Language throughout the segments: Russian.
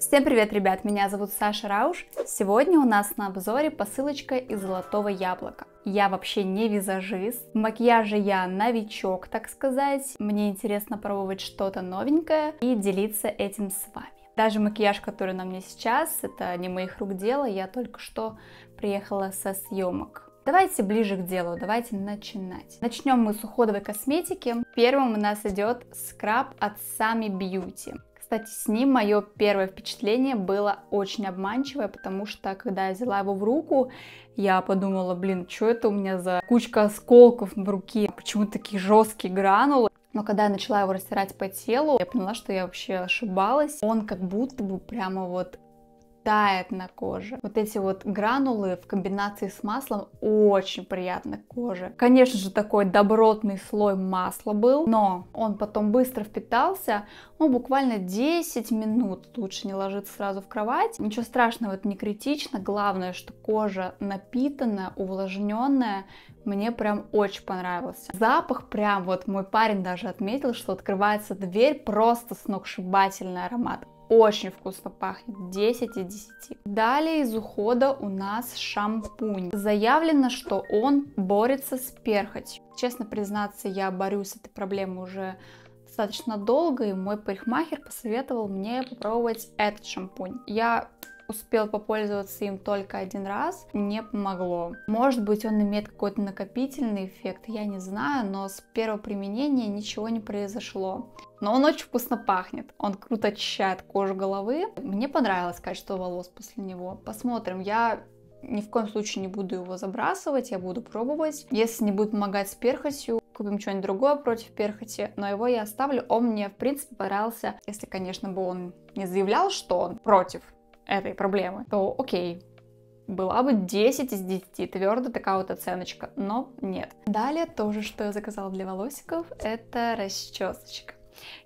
Всем привет, ребят! Меня зовут Саша Рауш. Сегодня у нас на обзоре посылочка из Золотого Яблока. Я вообще не визажист, в макияже я новичок, так сказать. Мне интересно пробовать что-то новенькое и делиться этим с вами. Даже макияж, который на мне сейчас, это не моих рук дело, я только что приехала со съемок. Давайте ближе к делу, давайте начинать. Начнем мы с уходовой косметики. Первым у нас идет скраб от Sami Beauty. Кстати, с ним мое первое впечатление было очень обманчивое, потому что когда я взяла его в руку, я подумала, блин, что это у меня за кучка осколков в руке, почему такие жесткие гранулы. Но когда я начала его растирать по телу, я поняла, что я вообще ошибалась. Он как будто бы прямо вот тает на коже. Вот эти вот гранулы в комбинации с маслом очень приятно коже. Конечно же, такой добротный слой масла был, но он потом быстро впитался. Он буквально 10 минут лучше не ложиться сразу в кровать. Ничего страшного, это не критично. Главное, что кожа напитанная, увлажненная. Мне прям очень понравился. Запах прям, вот мой парень даже отметил, что открывается дверь, просто сногсшибательный аромат очень вкусно пахнет, 10 из 10. Далее из ухода у нас шампунь. Заявлено, что он борется с перхотью. Честно признаться, я борюсь с этой проблемой уже достаточно долго, и мой парикмахер посоветовал мне попробовать этот шампунь. Я успел попользоваться им только один раз, не помогло. Может быть, он имеет какой-то накопительный эффект, я не знаю, но с первого применения ничего не произошло. Но он очень вкусно пахнет, он круто очищает кожу головы. Мне понравилось качество волос после него. Посмотрим, я ни в коем случае не буду его забрасывать, я буду пробовать. Если не будет помогать с перхотью, купим что-нибудь другое против перхоти, но его я оставлю. Он мне, в принципе, понравился, если, конечно, бы он не заявлял, что он против этой проблемы, то окей, была бы 10 из 10, твердо такая вот оценочка, но нет. Далее тоже, что я заказала для волосиков, это расчесочка.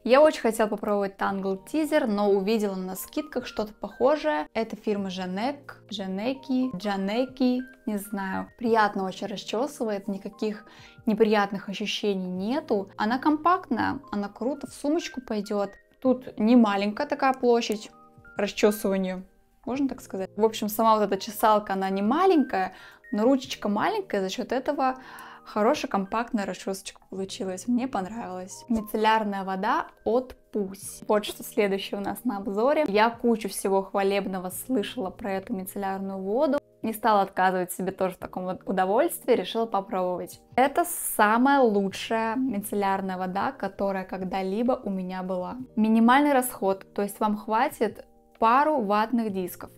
Я очень хотела попробовать Tangle Teaser, но увидела на скидках что-то похожее. Это фирма Жанек, Жанеки, Джанеки, не знаю. Приятно очень расчесывает, никаких неприятных ощущений нету. Она компактная, она круто в сумочку пойдет. Тут не маленькая такая площадь расчесывания, можно так сказать. В общем, сама вот эта чесалка, она не маленькая, но ручечка маленькая, за счет этого хорошая компактная расчесочка получилась. Мне понравилось. Мицеллярная вода от Пусть. Вот что следующее у нас на обзоре. Я кучу всего хвалебного слышала про эту мицеллярную воду. Не стала отказывать себе тоже в таком вот удовольствии, решила попробовать. Это самая лучшая мицеллярная вода, которая когда-либо у меня была. Минимальный расход, то есть вам хватит пару ватных дисков.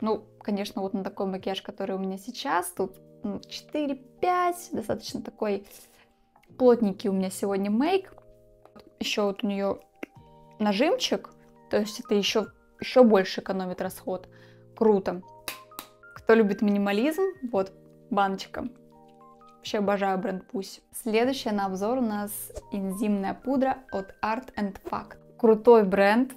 Ну, конечно, вот на такой макияж, который у меня сейчас, тут 4-5, достаточно такой плотненький у меня сегодня мейк. Еще вот у нее нажимчик, то есть это еще, еще больше экономит расход. Круто. Кто любит минимализм, вот баночка. Вообще обожаю бренд Пусть. Следующая на обзор у нас энзимная пудра от Art and Fact. Крутой бренд,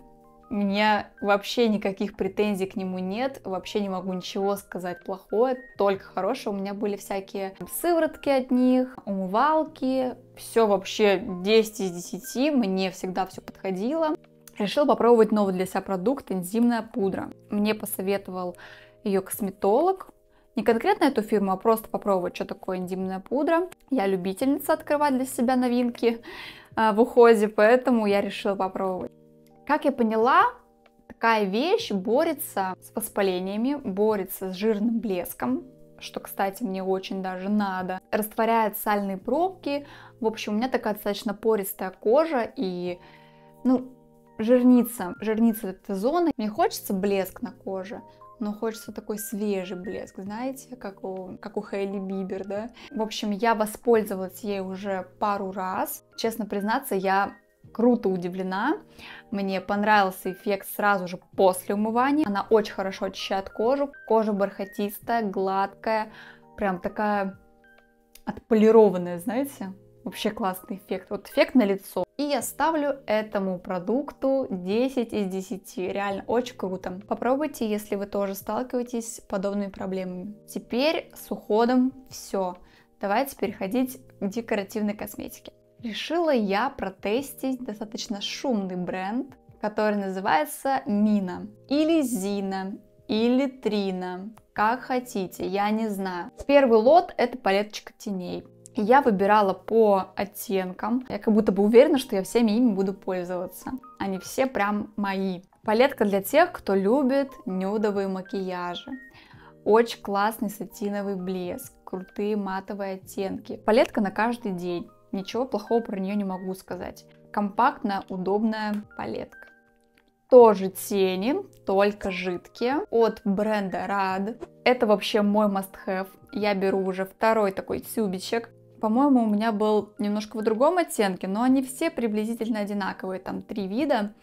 у меня вообще никаких претензий к нему нет, вообще не могу ничего сказать плохое, только хорошее. У меня были всякие сыворотки от них, умывалки, все вообще 10 из 10, мне всегда все подходило. Решила попробовать новый для себя продукт, энзимная пудра. Мне посоветовал ее косметолог, не конкретно эту фирму, а просто попробовать, что такое энзимная пудра. Я любительница открывать для себя новинки э, в уходе, поэтому я решила попробовать. Как я поняла, такая вещь борется с воспалениями, борется с жирным блеском, что, кстати, мне очень даже надо. Растворяет сальные пробки. В общем, у меня такая достаточно пористая кожа и, ну, жирница, жирница этой зоны. Мне хочется блеск на коже, но хочется такой свежий блеск, знаете, как у, как у Хейли Бибер, да? В общем, я воспользовалась ей уже пару раз. Честно признаться, я круто удивлена. Мне понравился эффект сразу же после умывания. Она очень хорошо очищает кожу. Кожа бархатистая, гладкая, прям такая отполированная, знаете? Вообще классный эффект. Вот эффект на лицо. И я ставлю этому продукту 10 из 10. Реально очень круто. Попробуйте, если вы тоже сталкиваетесь с подобными проблемами. Теперь с уходом все. Давайте переходить к декоративной косметике. Решила я протестить достаточно шумный бренд, который называется Мина или Зина или Трина, как хотите, я не знаю. Первый лот это палеточка теней. Я выбирала по оттенкам. Я как будто бы уверена, что я всеми ими буду пользоваться. Они все прям мои. Палетка для тех, кто любит нюдовые макияжи. Очень классный сатиновый блеск, крутые матовые оттенки. Палетка на каждый день. Ничего плохого про нее не могу сказать. Компактная, удобная палетка. Тоже тени, только жидкие, от бренда Rad. Это вообще мой must-have. Я беру уже второй такой тюбичек. По-моему, у меня был немножко в другом оттенке, но они все приблизительно одинаковые, там три вида.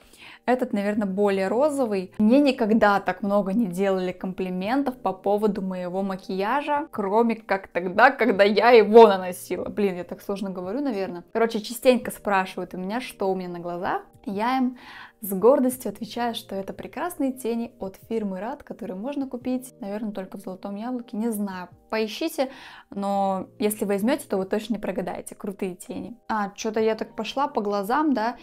Этот, наверное, более розовый. Мне никогда так много не делали комплиментов по поводу моего макияжа, кроме как тогда, когда я его наносила. Блин, я так сложно говорю, наверное. Короче, частенько спрашивают у меня, что у меня на глазах. Я им с гордостью отвечаю, что это прекрасные тени от фирмы Рад, которые можно купить, наверное, только в Золотом Яблоке. Не знаю, поищите, но если возьмете, то вы точно не прогадаете. Крутые тени. А, что-то я так пошла по глазам, да,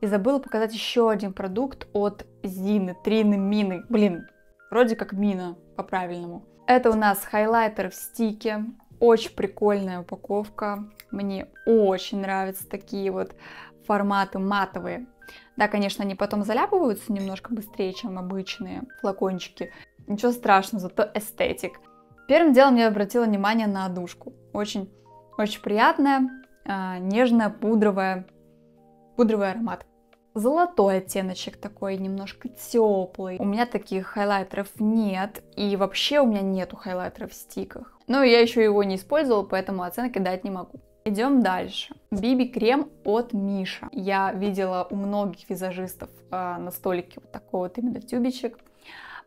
и забыла показать еще один продукт от Зины, Трины Мины. Блин, вроде как Мина по-правильному. Это у нас хайлайтер в стике. Очень прикольная упаковка. Мне очень нравятся такие вот форматы матовые. Да, конечно, они потом заляпываются немножко быстрее, чем обычные флакончики. Ничего страшного, зато эстетик. Первым делом я обратила внимание на одушку. Очень, очень приятная, э, нежная, пудровая, пудровый аромат. Золотой оттеночек такой, немножко теплый. У меня таких хайлайтеров нет, и вообще у меня нету хайлайтера в стиках. Но я еще его не использовала, поэтому оценки дать не могу. Идем дальше. Биби крем от Миша. Я видела у многих визажистов э, на столике вот такой вот именно тюбичек.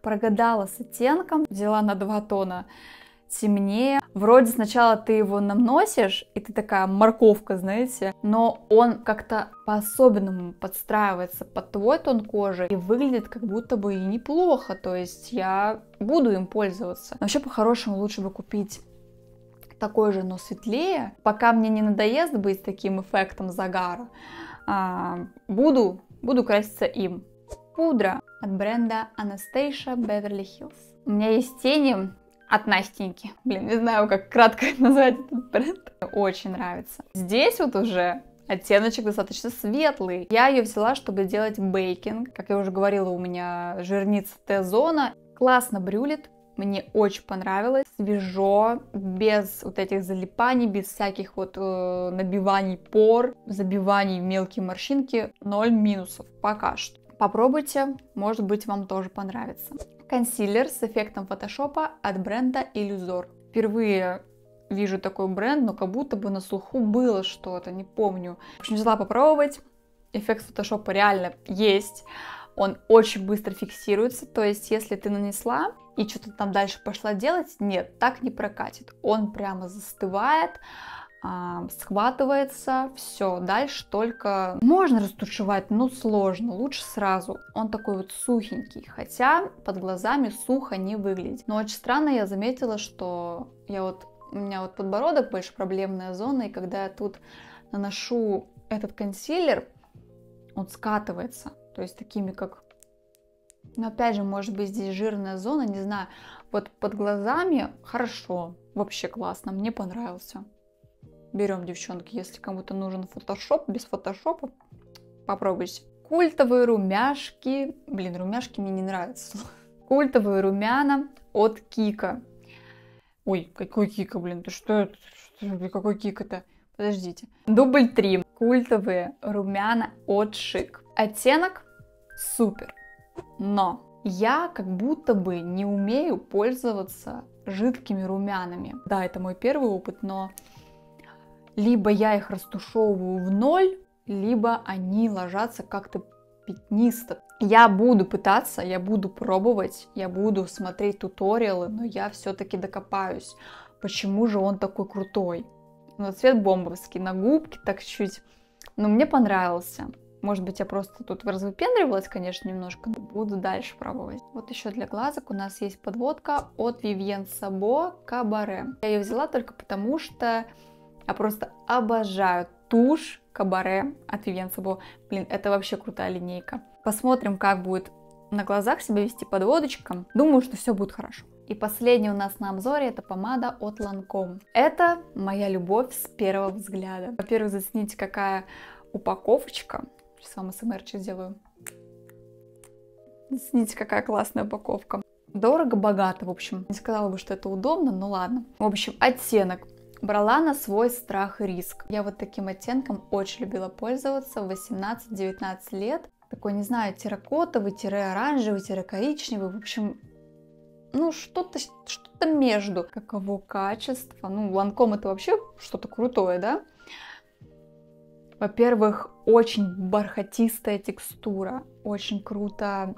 Прогадала с оттенком, взяла на 2 тона темнее. Вроде сначала ты его наносишь, и ты такая морковка, знаете, но он как-то по-особенному подстраивается под твой тон кожи и выглядит как будто бы и неплохо, то есть я буду им пользоваться. Но вообще по-хорошему лучше бы купить такой же, но светлее, пока мне не надоест быть таким эффектом загара, а, буду, буду краситься им. Пудра от бренда Anastasia Beverly Hills. У меня есть тени от Настеньки. Блин, не знаю, как кратко назвать этот бренд. Очень нравится. Здесь вот уже оттеночек достаточно светлый. Я ее взяла, чтобы делать бейкинг. Как я уже говорила, у меня жирница Т-зона. Классно брюлит, мне очень понравилось. Свежо, без вот этих залипаний, без всяких вот э, набиваний пор, забиваний в мелкие морщинки. Ноль минусов пока что. Попробуйте, может быть вам тоже понравится. Консилер с эффектом фотошопа от бренда Illusion. Впервые вижу такой бренд, но как будто бы на слуху было что-то, не помню. В общем, взяла попробовать. Эффект фотошопа реально есть. Он очень быстро фиксируется, то есть если ты нанесла и что-то там дальше пошла делать, нет, так не прокатит. Он прямо застывает, а, схватывается, все, дальше только можно растушевать, но сложно, лучше сразу. Он такой вот сухенький, хотя под глазами сухо не выглядит. Но очень странно я заметила, что я вот, у меня вот подбородок больше проблемная зона, и когда я тут наношу этот консилер, он скатывается, то есть такими как но опять же, может быть, здесь жирная зона, не знаю. Вот под глазами хорошо, вообще классно, мне понравился. Берем, девчонки, если кому-то нужен фотошоп, без фотошопа, попробуйте. Культовые румяшки, блин, румяшки мне не нравятся. Культовые румяна от Кика. Ой, какой Кика, блин, ты что это? Какой Кика-то? Подождите. Дубль 3. Культовые румяна от Шик. Оттенок супер. Но я как будто бы не умею пользоваться жидкими румянами. Да, это мой первый опыт, но либо я их растушевываю в ноль, либо они ложатся как-то пятнисто. Я буду пытаться, я буду пробовать, я буду смотреть туториалы, но я все-таки докопаюсь, почему же он такой крутой. Но цвет бомбовский, на губке так чуть, но мне понравился. Может быть, я просто тут развыпендривалась, конечно, немножко, но буду дальше пробовать. Вот еще для глазок у нас есть подводка от Vivienne Sabo Cabaret. Я ее взяла только потому, что я просто обожаю тушь Кабаре от Vivienne Sabo. Блин, это вообще крутая линейка. Посмотрим, как будет на глазах себя вести подводочком. Думаю, что все будет хорошо. И последний у нас на обзоре это помада от Lancome. Это моя любовь с первого взгляда. Во-первых, зацените, какая упаковочка. Сейчас вам СМР сделаю. Зацените, какая классная упаковка. Дорого-богато, в общем. Не сказала бы, что это удобно, но ладно. В общем, оттенок. Брала на свой страх и риск. Я вот таким оттенком очень любила пользоваться в 18-19 лет. Такой, не знаю, терракотовый, оранжевый, коричневый. В общем, ну, что-то что между. Каково качество? Ну, ланком это вообще что-то крутое, да? Во-первых, очень бархатистая текстура, очень круто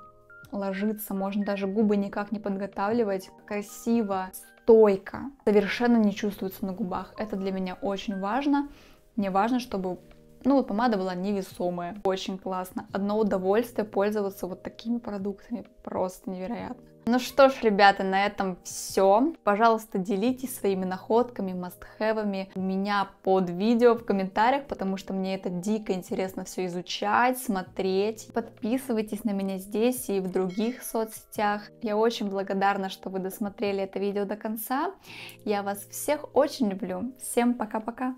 ложится, можно даже губы никак не подготавливать. Красиво, стойко, совершенно не чувствуется на губах. Это для меня очень важно. Мне важно, чтобы ну помада была невесомая. Очень классно. Одно удовольствие пользоваться вот такими продуктами. Просто невероятно. Ну что ж, ребята, на этом все. Пожалуйста, делитесь своими находками, мастхэвами у меня под видео в комментариях, потому что мне это дико интересно все изучать, смотреть. Подписывайтесь на меня здесь и в других соцсетях. Я очень благодарна, что вы досмотрели это видео до конца. Я вас всех очень люблю. Всем пока-пока.